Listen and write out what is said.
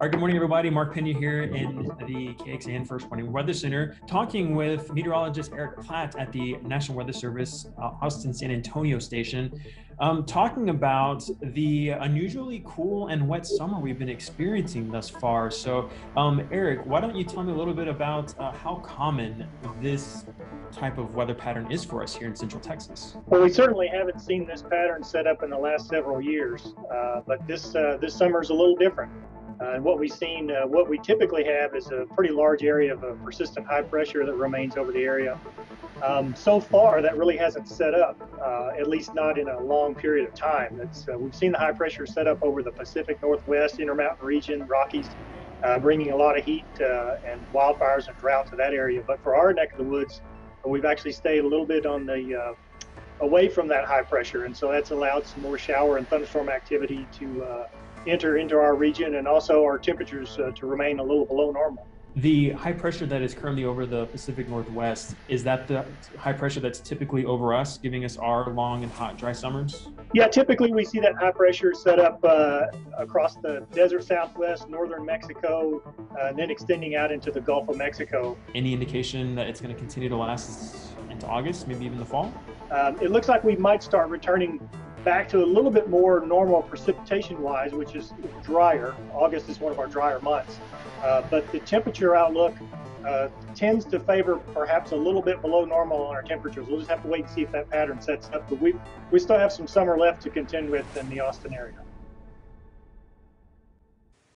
All right, good morning, everybody. Mark Pena here in the KXAN First Warning Weather Center, talking with meteorologist Eric Platt at the National Weather Service uh, Austin San Antonio station, um, talking about the unusually cool and wet summer we've been experiencing thus far. So, um, Eric, why don't you tell me a little bit about uh, how common this type of weather pattern is for us here in Central Texas? Well, we certainly haven't seen this pattern set up in the last several years, uh, but this uh, this summer is a little different. Uh, and what we've seen, uh, what we typically have is a pretty large area of persistent high pressure that remains over the area. Um, so far, that really hasn't set up, uh, at least not in a long period of time. Uh, we've seen the high pressure set up over the Pacific Northwest, Intermountain region, Rockies, uh, bringing a lot of heat uh, and wildfires and drought to that area. But for our neck of the woods, we've actually stayed a little bit on the away from that high pressure, and so that's allowed some more shower and thunderstorm activity to enter into our region and also our temperatures uh, to remain a little below normal. The high pressure that is currently over the Pacific Northwest, is that the high pressure that's typically over us, giving us our long and hot, dry summers? Yeah, typically we see that high pressure set up uh, across the desert southwest, northern Mexico, uh, and then extending out into the Gulf of Mexico. Any indication that it's going to continue to last into August, maybe even the fall? Um, it looks like we might start returning back to a little bit more normal precipitation wise, which is drier. August is one of our drier months. Uh, but the temperature outlook uh, tends to favor perhaps a little bit below normal on our temperatures. We'll just have to wait and see if that pattern sets up. But we, we still have some summer left to contend with in the Austin area.